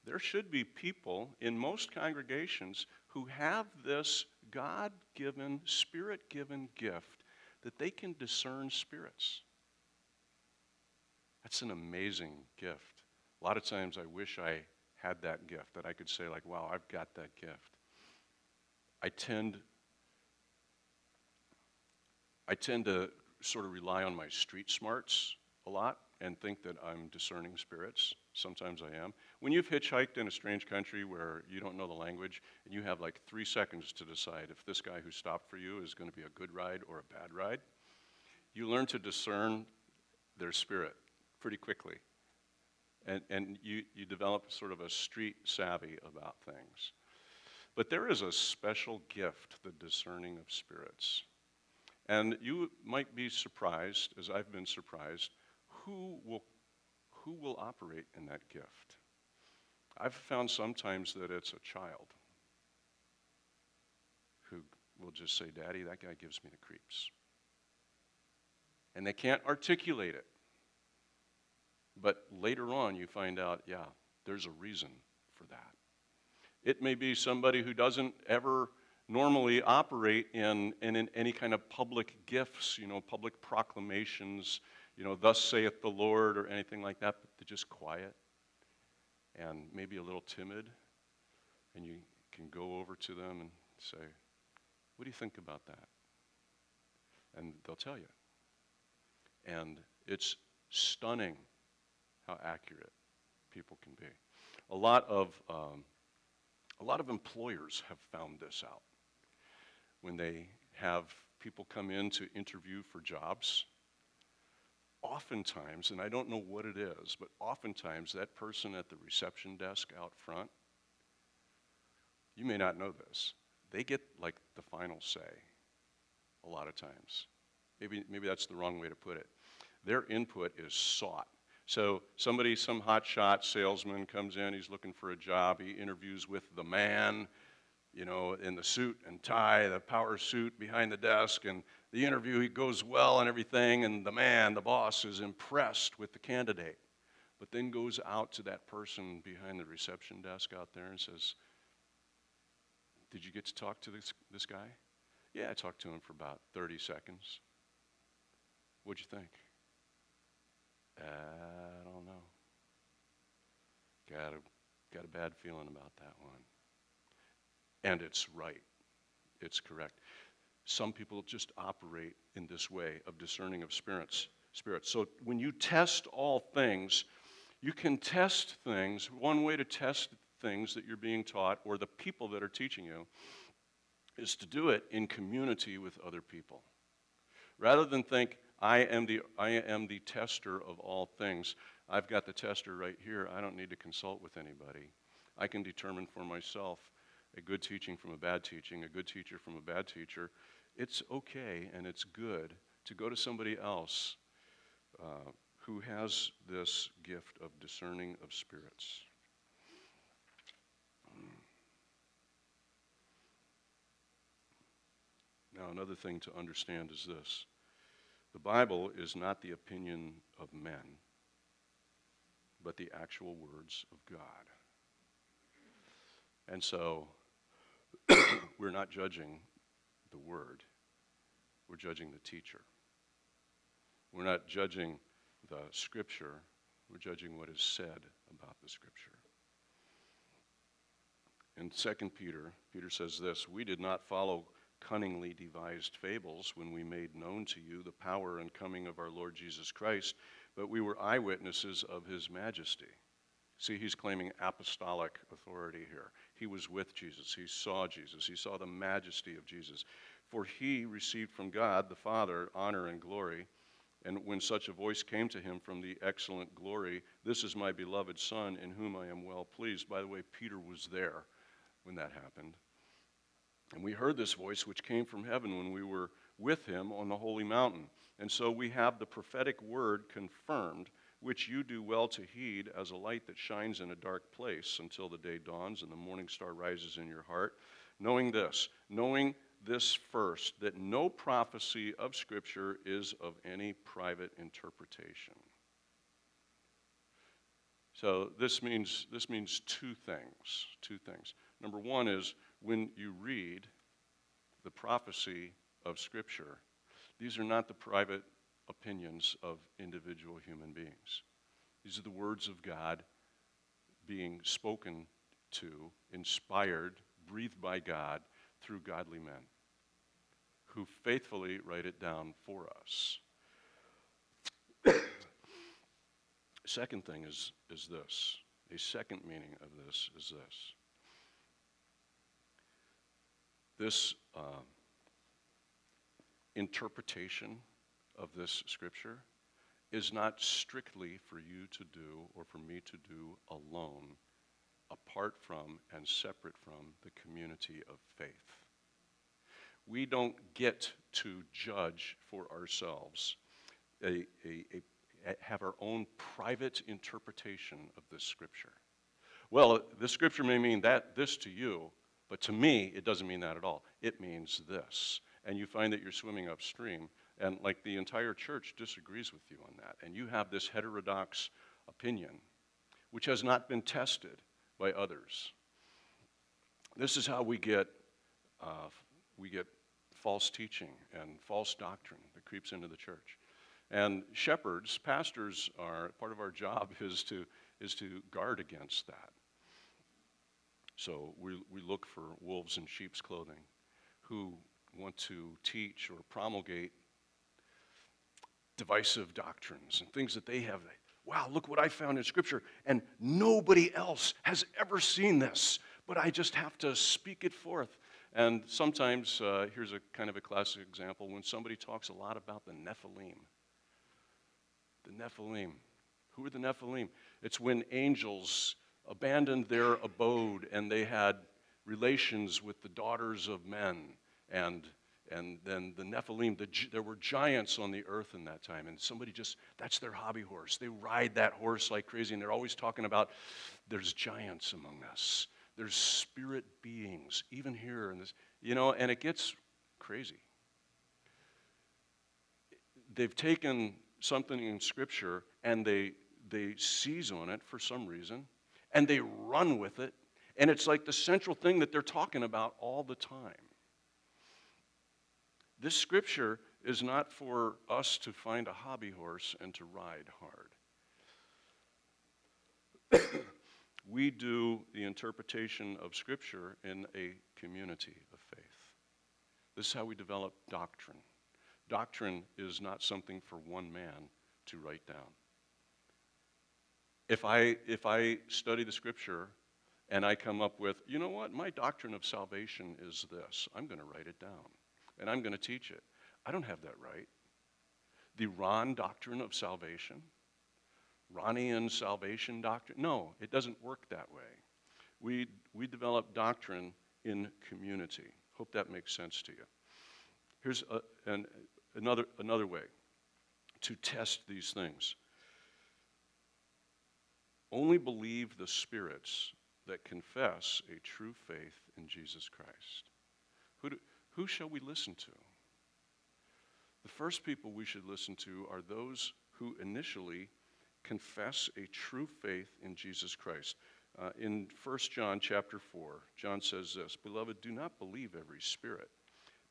there should be people in most congregations who have this God given, spirit given gift that they can discern spirits. That's an amazing gift. A lot of times I wish I had that gift, that I could say, like, wow, I've got that gift. I tend I tend to sort of rely on my street smarts a lot and think that I'm discerning spirits. Sometimes I am. When you've hitchhiked in a strange country where you don't know the language and you have like three seconds to decide if this guy who stopped for you is going to be a good ride or a bad ride, you learn to discern their spirit pretty quickly. And, and you, you develop sort of a street savvy about things. But there is a special gift, the discerning of spirits. And you might be surprised, as I've been surprised, who will, who will operate in that gift? I've found sometimes that it's a child who will just say, Daddy, that guy gives me the creeps. And they can't articulate it. But later on, you find out, yeah, there's a reason for that. It may be somebody who doesn't ever normally operate in, in, in, any kind of public gifts, you know, public proclamations, you know, thus saith the Lord or anything like that, but they're just quiet and maybe a little timid. And you can go over to them and say, What do you think about that? And they'll tell you. And it's stunning how accurate people can be. A lot of, um, a lot of employers have found this out when they have people come in to interview for jobs. Oftentimes, and I don't know what it is, but oftentimes that person at the reception desk out front, you may not know this, they get like the final say a lot of times. Maybe, maybe that's the wrong way to put it. Their input is sought. So somebody, some hotshot salesman comes in, he's looking for a job, he interviews with the man, you know, in the suit and tie, the power suit behind the desk, and the interview he goes well and everything, and the man, the boss, is impressed with the candidate, but then goes out to that person behind the reception desk out there and says, Did you get to talk to this, this guy? Yeah, I talked to him for about 30 seconds. What'd you think? Uh, I don't know. Got a, got a bad feeling about that one. And it's right, it's correct. Some people just operate in this way of discerning of spirits. Spirits. So when you test all things, you can test things. One way to test things that you're being taught or the people that are teaching you is to do it in community with other people. Rather than think, I am the, I am the tester of all things, I've got the tester right here. I don't need to consult with anybody. I can determine for myself a good teaching from a bad teaching, a good teacher from a bad teacher. It's okay and it's good to go to somebody else uh, who has this gift of discerning of spirits. Now, another thing to understand is this the Bible is not the opinion of men, but the actual words of God. And so, we're not judging the word, we're judging the teacher. We're not judging the scripture, we're judging what is said about the scripture. In 2 Peter, Peter says this We did not follow cunningly devised fables when we made known to you the power and coming of our Lord Jesus Christ, but we were eyewitnesses of his majesty. See, he's claiming apostolic authority here. He was with Jesus, he saw Jesus, he saw the majesty of Jesus. For he received from God the Father honor and glory. And when such a voice came to him from the excellent glory, This is my beloved Son, in whom I am well pleased. By the way, Peter was there when that happened. And we heard this voice which came from heaven when we were with him on the holy mountain. And so we have the prophetic word confirmed, which you do well to heed as a light that shines in a dark place until the day dawns and the morning star rises in your heart. Knowing this, knowing this first, that no prophecy of Scripture is of any private interpretation. So this means, this means two things. Two things. Number one is when you read the prophecy of Scripture, these are not the private opinions of individual human beings. These are the words of God being spoken to, inspired, breathed by God through godly men who faithfully write it down for us. second thing is, is this. A second meaning of this is this this uh, interpretation of this scripture is not strictly for you to do or for me to do alone, apart from and separate from the community of faith. We don't get to judge for ourselves, a, a, a, have our own private interpretation of this scripture. Well, this scripture may mean that this to you, but to me, it doesn't mean that at all. It means this. And you find that you're swimming upstream, and like the entire church disagrees with you on that. And you have this heterodox opinion, which has not been tested by others. This is how we get, uh, we get false teaching and false doctrine that creeps into the church. And shepherds, pastors are part of our job is to, is to guard against that. So we, we look for wolves in sheep's clothing who want to teach or promulgate divisive doctrines and things that they have. Wow, look what I found in Scripture, and nobody else has ever seen this, but I just have to speak it forth. And sometimes, uh, here's a kind of a classic example when somebody talks a lot about the Nephilim. The Nephilim. Who are the Nephilim? It's when angels abandoned their abode and they had relations with the daughters of men. And, and then the Nephilim, the, there were giants on the earth in that time. And somebody just, that's their hobby horse. They ride that horse like crazy. And they're always talking about there's giants among us, there's spirit beings, even here in this, you know, and it gets crazy. They've taken something in Scripture and they, they seize on it for some reason and they run with it. And it's like the central thing that they're talking about all the time. This scripture is not for us to find a hobby horse and to ride hard. we do the interpretation of Scripture in a community of faith. This is how we develop doctrine. Doctrine is not something for one man to write down. If I, if I study the Scripture and I come up with, you know what, my doctrine of salvation is this, I'm going to write it down and I'm going to teach it. I don't have that right. The Ron doctrine of salvation, Ronian salvation doctrine, no, it doesn't work that way. We, we develop doctrine in community. Hope that makes sense to you. Here's a, an, another, another way to test these things. Only believe the spirits that confess a true faith in Jesus Christ. Who, do, who shall we listen to? The first people we should listen to are those who initially confess a true faith in Jesus Christ. Uh, in 1 John chapter 4, John says this Beloved, do not believe every spirit,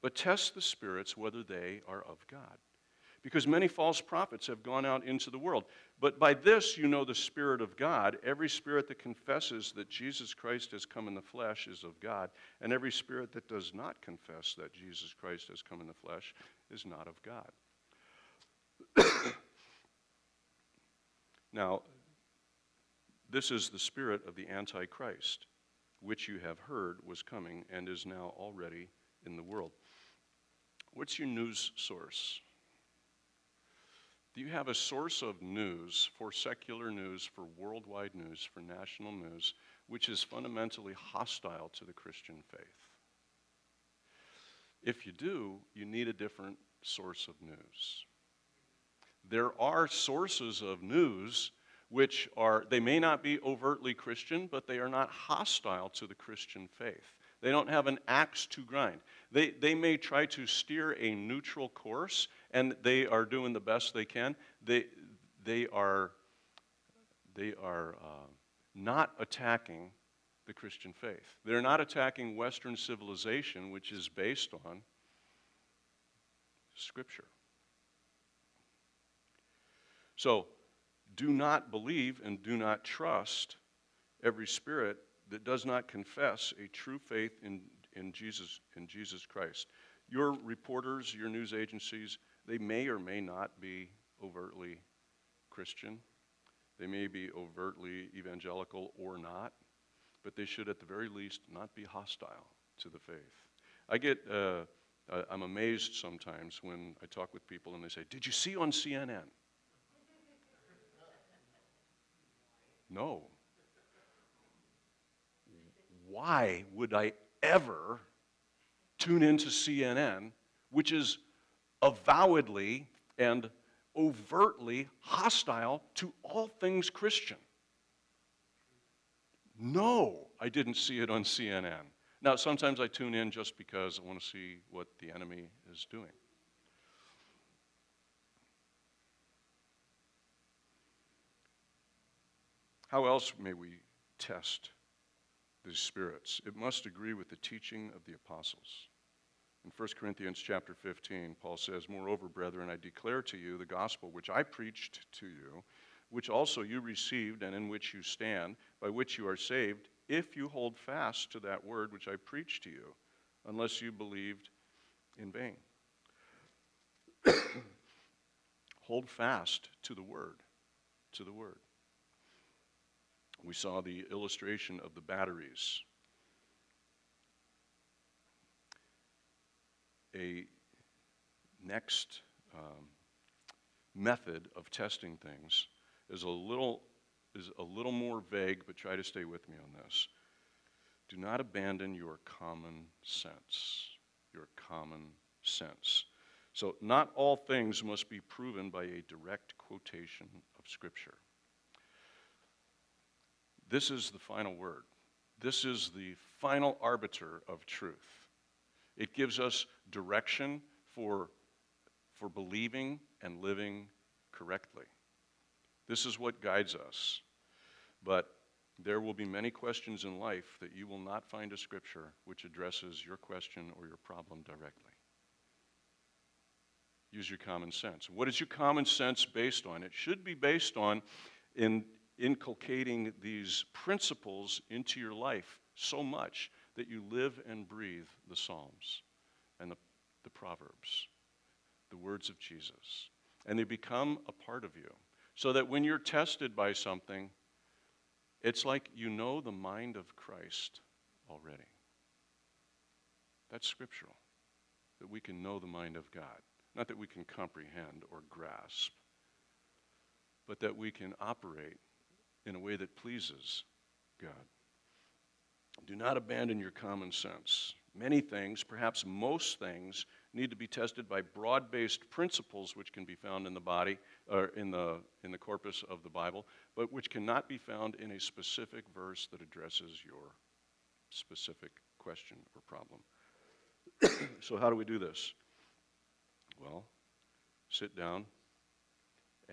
but test the spirits whether they are of God because many false prophets have gone out into the world. But by this you know the Spirit of God. Every spirit that confesses that Jesus Christ has come in the flesh is of God, and every spirit that does not confess that Jesus Christ has come in the flesh is not of God. now, this is the spirit of the Antichrist, which you have heard was coming and is now already in the world. What's your news source? Do you have a source of news for secular news, for worldwide news, for national news, which is fundamentally hostile to the Christian faith? If you do, you need a different source of news. There are sources of news which are, they may not be overtly Christian, but they are not hostile to the Christian faith. They don't have an axe to grind. They, they may try to steer a neutral course, and they are doing the best they can. They, they are, they are uh, not attacking the Christian faith. They're not attacking Western civilization, which is based on Scripture. So, do not believe and do not trust every spirit that does not confess a true faith in, in, Jesus, in Jesus Christ. Your reporters, your news agencies, they may or may not be overtly Christian. They may be overtly evangelical or not, but they should at the very least not be hostile to the faith. I get, uh, I'm amazed sometimes when I talk with people and they say, Did you see on CNN? no, why would I ever tune into CNN, which is avowedly and overtly hostile to all things Christian? No, I didn't see it on CNN. Now, sometimes I tune in just because I want to see what the enemy is doing. How else may we test these spirits. It must agree with the teaching of the apostles. In 1 Corinthians chapter 15, Paul says, Moreover, brethren, I declare to you the gospel which I preached to you, which also you received and in which you stand, by which you are saved, if you hold fast to that word which I preached to you, unless you believed in vain. hold fast to the word, to the word. We saw the illustration of the batteries. A next um, method of testing things is a little is a little more vague, but try to stay with me on this. Do not abandon your common sense. Your common sense. So, not all things must be proven by a direct quotation of Scripture. This is the final word. This is the final arbiter of truth. It gives us direction for, for believing and living correctly. This is what guides us. But there will be many questions in life that you will not find a scripture which addresses your question or your problem directly. Use your common sense. What is your common sense based on? It should be based on in inculcating these principles into your life so much that you live and breathe the Psalms and the, the Proverbs, the words of Jesus. And they become a part of you. So that when you're tested by something, it's like you know the mind of Christ already. That's scriptural, that we can know the mind of God. Not that we can comprehend or grasp, but that we can operate in a way that pleases God. Do not abandon your common sense. Many things, perhaps most things, need to be tested by broad based principles which can be found in the body, or in the, in the corpus of the Bible, but which cannot be found in a specific verse that addresses your specific question or problem. so, how do we do this? Well, sit down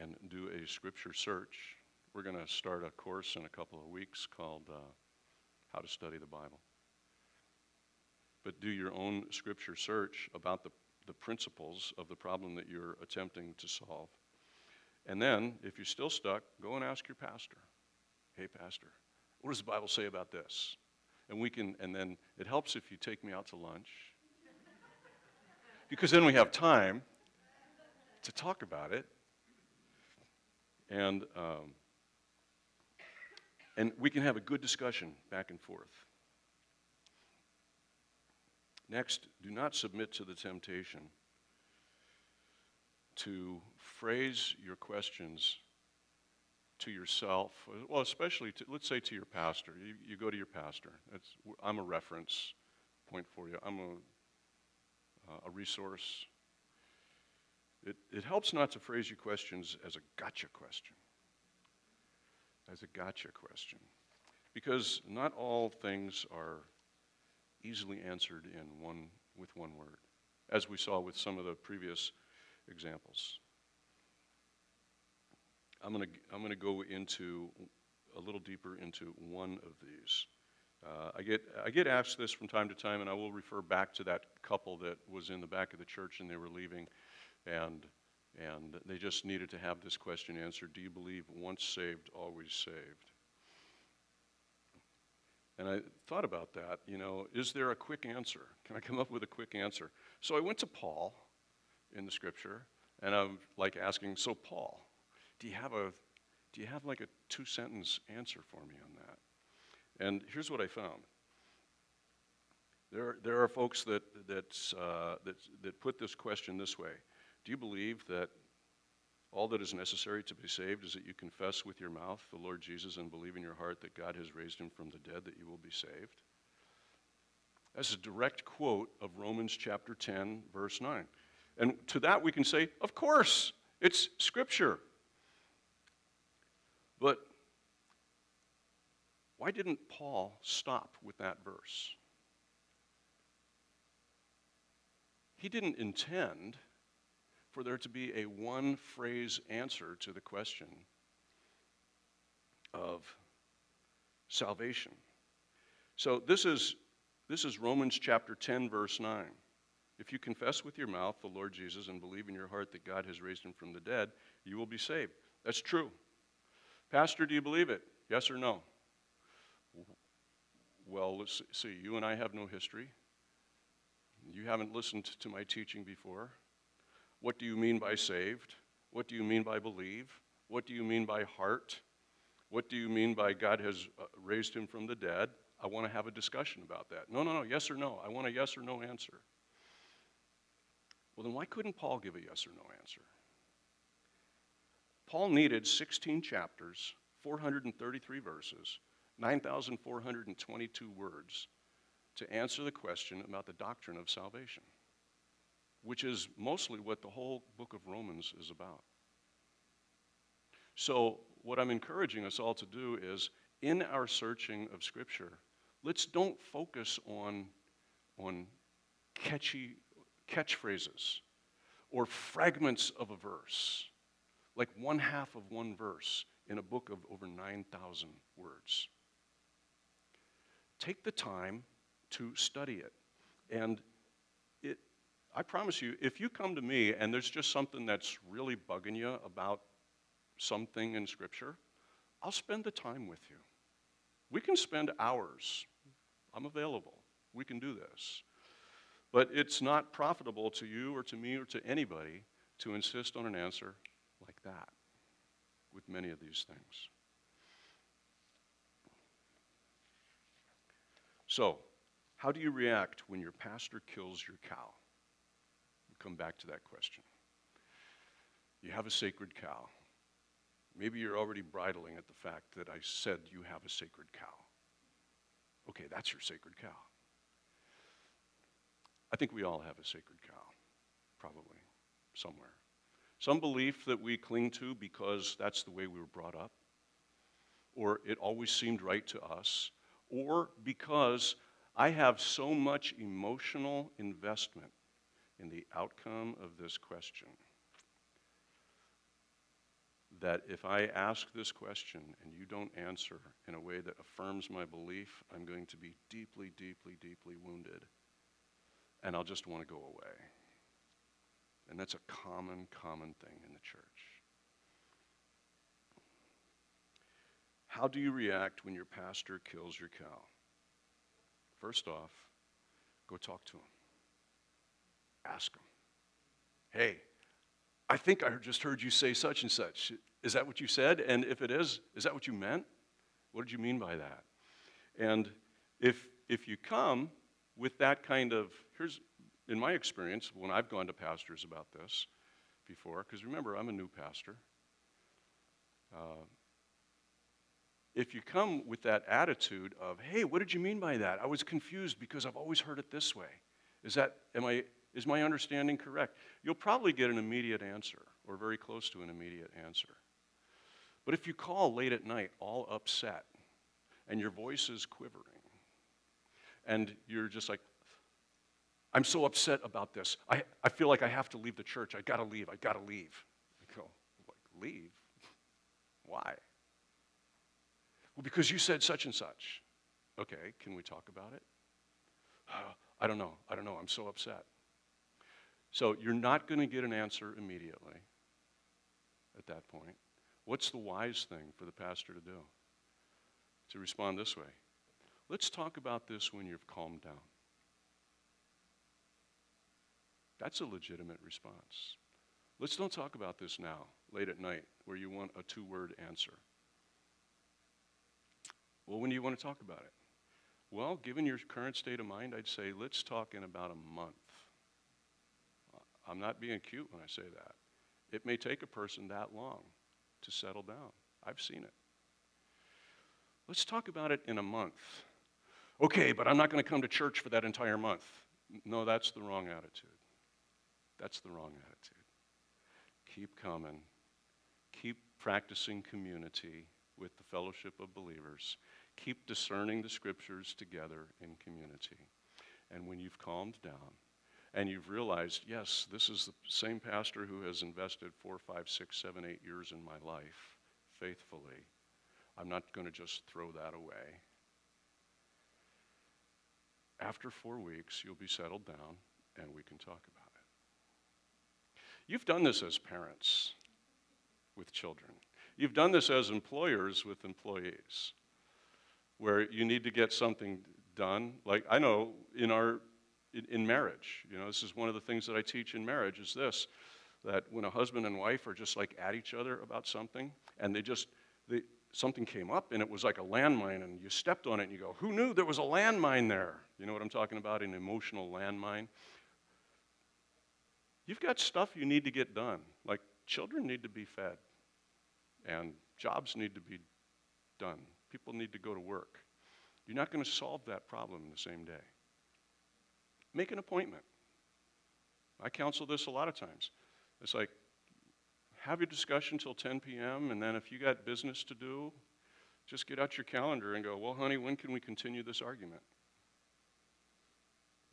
and do a scripture search. We're going to start a course in a couple of weeks called uh, How to Study the Bible. But do your own scripture search about the, the principles of the problem that you're attempting to solve. And then, if you're still stuck, go and ask your pastor. Hey, pastor, what does the Bible say about this? And we can, and then it helps if you take me out to lunch because then we have time to talk about it. And, um, and we can have a good discussion back and forth. Next, do not submit to the temptation to phrase your questions to yourself, well, especially, to, let's say to your pastor. You, you go to your pastor. It's, I'm a reference point for you. I'm a uh, a resource. It, it helps not to phrase your questions as a gotcha question. As a gotcha question. Because not all things are easily answered in one, with one word, as we saw with some of the previous examples. I'm going to I'm to go into a little deeper into one of these. Uh, I, get, I get asked this from time to time, and I will refer back to that couple that was in the back of the church and they were leaving, and, and they just needed to have this question answered Do you believe once saved, always saved? And I thought about that, you know, is there a quick answer? Can I come up with a quick answer? So I went to Paul in the scripture, and I'm like asking, so Paul, do you have a do you have like a two sentence answer for me on that? And here's what I found. There, there are folks that, that, uh, that, that put this question this way Do you believe that all that is necessary to be saved is that you confess with your mouth the Lord Jesus and believe in your heart that God has raised him from the dead, that you will be saved? That's a direct quote of Romans chapter 10, verse 9. And to that we can say, Of course, it's Scripture. But why didn't Paul stop with that verse? He didn't intend for there to be a one phrase answer to the question of salvation. So this is, this is Romans chapter 10, verse 9. If you confess with your mouth the Lord Jesus and believe in your heart that God has raised him from the dead, you will be saved. That's true. Pastor, do you believe it? Yes or no? Well, let's see, you and I have no history. You haven't listened to my teaching before. What do you mean by saved? What do you mean by believe? What do you mean by heart? What do you mean by God has uh, raised him from the dead? I want to have a discussion about that. No, no, no, yes or no. I want a yes or no answer. Well, then why couldn't Paul give a yes or no answer? Paul needed 16 chapters, 433 verses, 9,422 words to answer the question about the doctrine of salvation, which is mostly what the whole book of Romans is about. So, what I'm encouraging us all to do is in our searching of Scripture, let's don't focus on, on catchy catchphrases or fragments of a verse, like one half of one verse in a book of over 9,000 words take the time to study it. And it, I promise you, if you come to me and there's just something that's really bugging you about something in Scripture, I'll spend the time with you. We can spend hours. I'm available. We can do this. But it's not profitable to you or to me or to anybody to insist on an answer like that with many of these things. So, how do you react when your pastor kills your cow? Come back to that question. You have a sacred cow. Maybe you're already bridling at the fact that I said you have a sacred cow. Okay, that's your sacred cow. I think we all have a sacred cow, probably, somewhere. Some belief that we cling to because that's the way we were brought up, or it always seemed right to us, or because I have so much emotional investment in the outcome of this question that if I ask this question and you don't answer in a way that affirms my belief, I'm going to be deeply, deeply, deeply wounded. And I'll just want to go away. And that's a common, common thing in the church. How do you react when your pastor kills your cow? First off, go talk to him. Ask him. Hey, I think I just heard you say such and such. Is that what you said? And if it is, is that what you meant? What did you mean by that? And if, if you come with that kind of, here's, in my experience, when I've gone to pastors about this before, because remember, I'm a new pastor. Uh, if you come with that attitude of, hey, what did you mean by that? I was confused because I've always heard it this way. Is that, am I, is my understanding correct? You'll probably get an immediate answer or very close to an immediate answer. But if you call late at night all upset and your voice is quivering and you're just like, I'm so upset about this. I, I feel like I have to leave the church. I gotta leave. I gotta leave. I go, like, leave? Why? Well, because you said such and such. Okay, can we talk about it? Oh, I don't know. I don't know. I'm so upset. So you're not going to get an answer immediately at that point. What's the wise thing for the pastor to do? To respond this way Let's talk about this when you've calmed down. That's a legitimate response. Let's don't talk about this now, late at night, where you want a two word answer. Well, when do you want to talk about it? Well, given your current state of mind, I'd say let's talk in about a month. I'm not being cute when I say that. It may take a person that long to settle down. I've seen it. Let's talk about it in a month. Okay, but I'm not going to come to church for that entire month. No, that's the wrong attitude. That's the wrong attitude. Keep coming. Keep practicing community with the fellowship of believers. Keep discerning the scriptures together in community. And when you've calmed down, and you've realized, yes, this is the same pastor who has invested four, five, six, seven, eight years in my life faithfully. I'm not going to just throw that away. After four weeks, you'll be settled down and we can talk about it. You've done this as parents with children, you've done this as employers with employees, where you need to get something done. Like, I know in our in, marriage. You know, this is one of the things that I teach in marriage is this that when a husband and wife are just like at each other about something and they just they, something came up and it was like a landmine and you stepped on it and you go who knew there was a landmine there? You know what i'm talking about? An emotional landmine. You've got stuff you need to get done. Like children need to be fed and jobs need to be done. People need to go to work. You're not going to solve that problem in the same day Make an appointment. I counsel this a lot of times. It's like, have your discussion till 10 p.m., and then if you got business to do, just get out your calendar and go, well, honey, when can we continue this argument?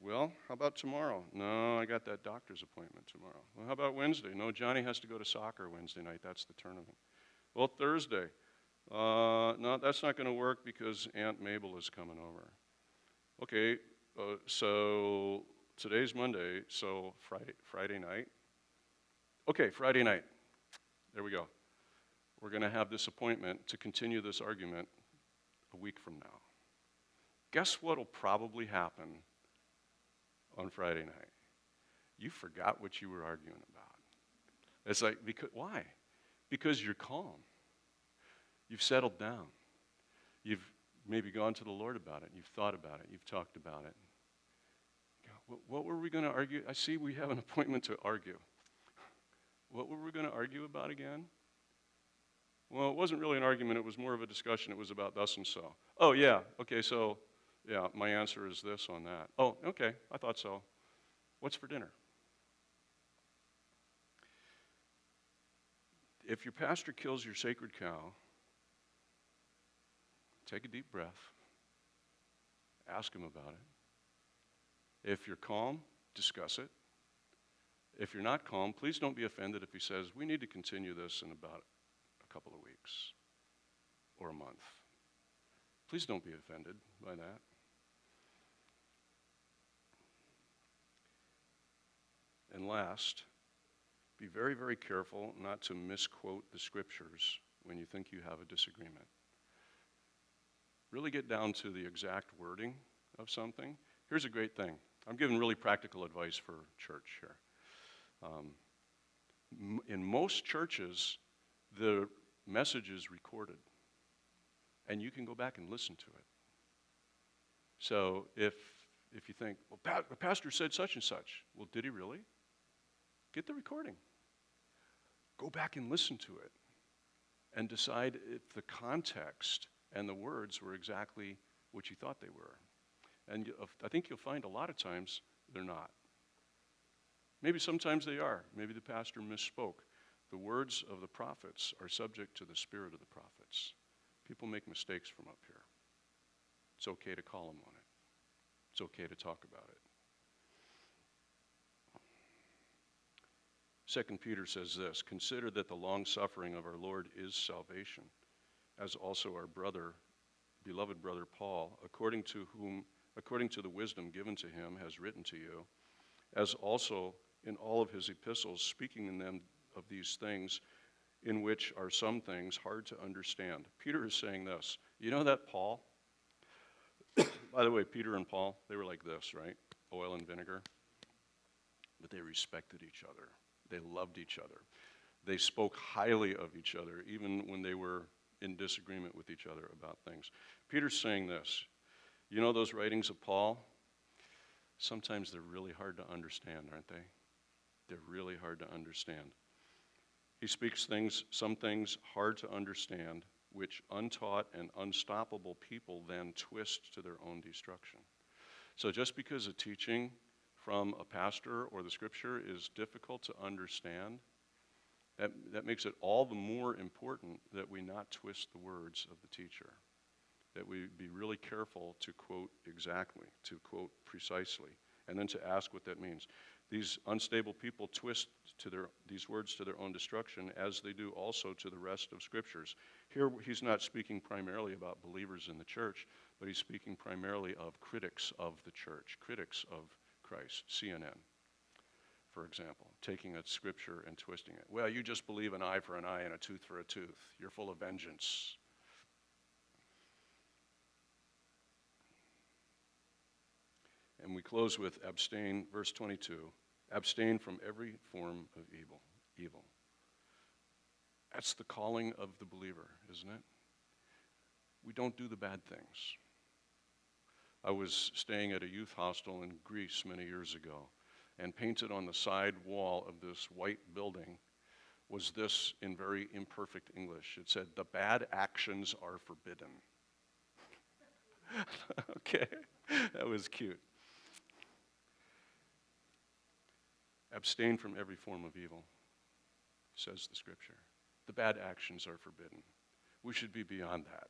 Well, how about tomorrow? No, I got that doctor's appointment tomorrow. Well, how about Wednesday? No, Johnny has to go to soccer Wednesday night. That's the tournament. Well, Thursday. Uh, no, that's not going to work because Aunt Mabel is coming over. Okay, uh, so today's Monday, so Friday, Friday night. Okay, Friday night. There we go. we're going to have this appointment to continue this argument a week from now. Guess what will probably happen on Friday night? You forgot what you were arguing about. It's like, because, why? Because you're calm. You've settled down. You've maybe gone to the Lord about it. You've thought about it. You've talked about it. What, were we going to argue? I see we have an appointment to argue. What were we going to argue about again? Well, it wasn't really an argument, it was more of a discussion. It was about thus and so. Oh, yeah, okay, so, yeah, my answer is this on that. Oh, okay, I thought so. What's for dinner? If your pastor kills your sacred cow, take a deep breath, ask him about it. If you're calm, discuss it. If you're not calm, please don't be offended if he says, We need to continue this in about a couple of weeks or a month. Please don't be offended by that. And last, be very, very careful not to misquote the scriptures when you think you have a disagreement. Really get down to the exact wording of something. Here's a great thing I'm giving really practical advice for church here. Um, in most churches, the message is recorded, and you can go back and listen to it. So if if you think, well, pa- the pastor said such and such, well, did he really? Get the recording. Go back and listen to it, and decide if the context and the words were exactly what you thought they were. And I think you'll find a lot of times they're not. Maybe sometimes they are. Maybe the pastor misspoke. The words of the prophets are subject to the spirit of the prophets. People make mistakes from up here. It's okay to call them on it, it's okay to talk about it. Second Peter says this Consider that the long suffering of our Lord is salvation, as also our brother, beloved brother Paul, according to whom, according to the wisdom given to him, has written to you, as also in all of his epistles, speaking in them of these things, in which are some things hard to understand. Peter is saying this. You know that Paul? By the way, Peter and Paul, they were like this, right? Oil and vinegar. But they respected each other, they loved each other. They spoke highly of each other, even when they were in disagreement with each other about things. Peter's saying this. You know those writings of Paul? Sometimes they're really hard to understand, aren't they? They're really hard to understand. He speaks things, some things hard to understand, which untaught and unstoppable people then twist to their own destruction. So just because a teaching from a pastor or the scripture is difficult to understand, that, that makes it all the more important that we not twist the words of the teacher. That we be really careful to quote exactly, to quote precisely, and then to ask what that means. These unstable people twist to their, these words to their own destruction, as they do also to the rest of scriptures. Here, he's not speaking primarily about believers in the church, but he's speaking primarily of critics of the church, critics of Christ, CNN, for example, taking a scripture and twisting it. Well, you just believe an eye for an eye and a tooth for a tooth. You're full of vengeance. And we close with abstain, verse 22. Abstain from every form of evil. Evil. That's the calling of the believer, isn't it? We don't do the bad things. I was staying at a youth hostel in Greece many years ago, and painted on the side wall of this white building was this in very imperfect English. It said, The bad actions are forbidden. okay, that was cute. Abstain from every form of evil, says the scripture. The bad actions are forbidden. We should be beyond that.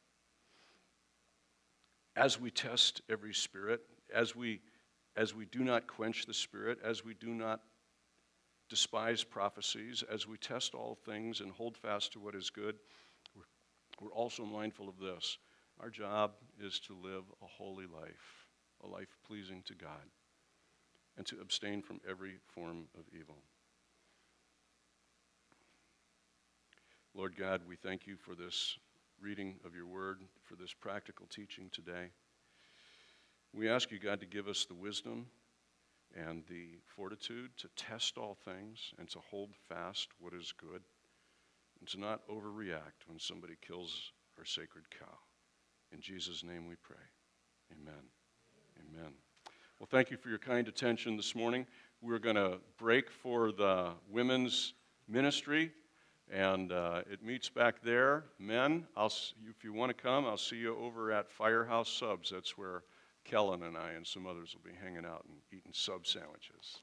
As we test every spirit, as we, as we do not quench the spirit, as we do not despise prophecies, as we test all things and hold fast to what is good, we're, also mindful of this. Our job is to live a holy life, a life pleasing to God and to abstain from every form of evil. Lord God, we thank you for this reading of your word, for this practical teaching today. We ask you, God, to give us the wisdom and the fortitude to test all things and to hold fast what is good and to not overreact when somebody kills our sacred cow. In Jesus' name we pray. Amen. Amen. Well, thank you for your kind attention this morning. We're going to break for the women's ministry, and uh, it meets back there. Men, I'll, if you want to come, I'll see you over at Firehouse Subs. That's where Kellen and I and some others will be hanging out and eating sub sandwiches.